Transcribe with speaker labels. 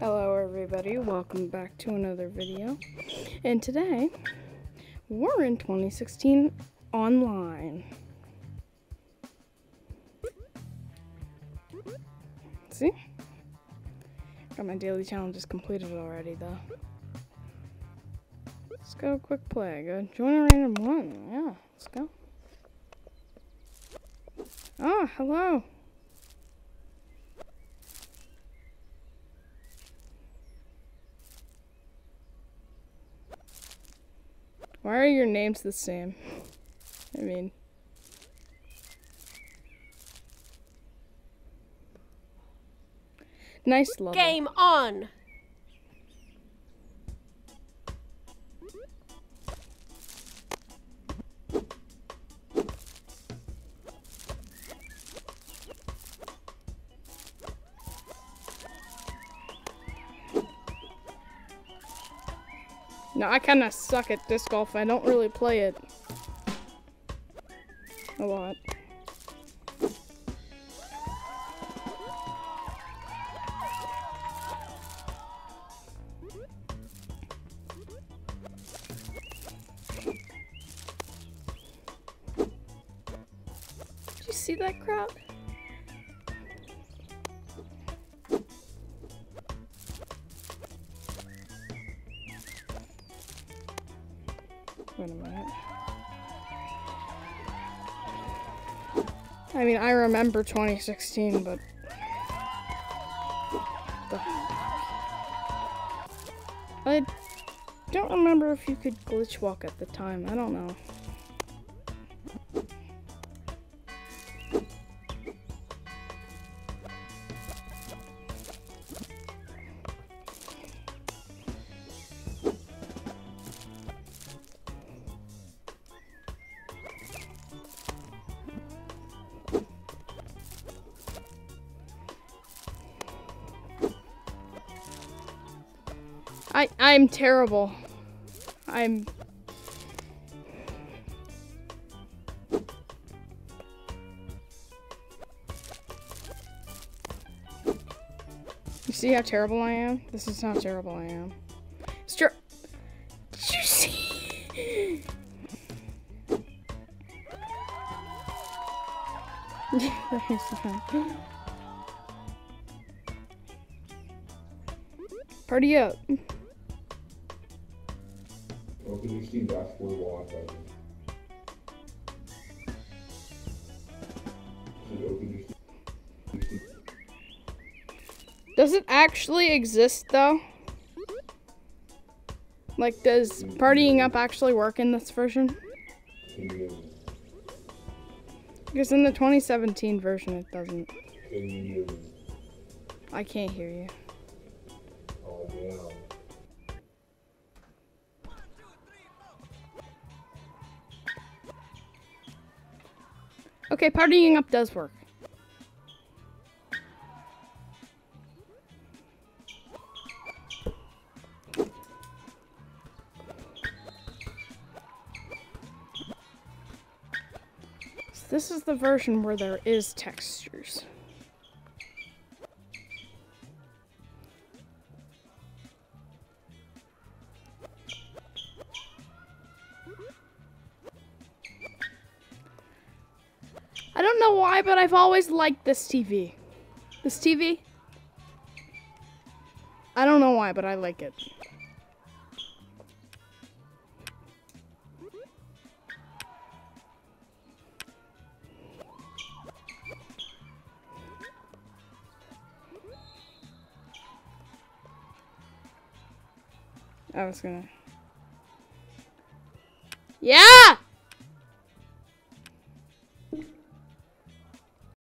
Speaker 1: Hello everybody, welcome back to another video. And today, we're in 2016 online. See? Got my daily challenges completed already though. Let's go quick play. Go join a random one. Yeah, let's go. Ah, hello. Why are your names the same? I mean... Nice level.
Speaker 2: Game on!
Speaker 1: No, I kind of suck at disc golf. I don't really play it a lot. Did you see that crowd? Wait a minute. I mean, I remember 2016, but. I don't remember if you could glitch walk at the time. I don't know. I I'm terrible. I'm You see how terrible I am? This is how terrible I am. Str Did you see? Party up.
Speaker 3: Open your Steam dashboard while I'm typing. Should open your Steam-
Speaker 1: Does it actually exist though? Like, does partying up actually work in this version? Because in the 2017 version, it doesn't. I can't hear you.
Speaker 3: oh damn.
Speaker 1: Okay, partying up does work. This is the version where there is textures. I don't know why, but I've always liked this TV. This TV. I don't know why, but I like it. I was gonna. Yeah!